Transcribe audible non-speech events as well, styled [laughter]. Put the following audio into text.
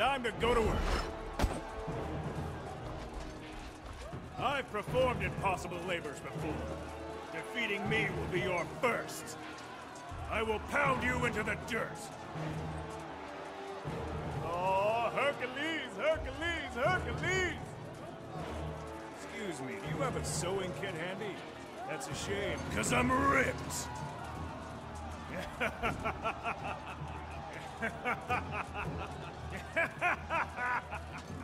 Time to go to work. I've performed impossible labors before. Defeating me will be your first. I will pound you into the dirt. Oh, Hercules, Hercules, Hercules! Excuse me, do you have a sewing kit handy? That's a shame, because I'm ripped. [laughs] Ha ha ha ha!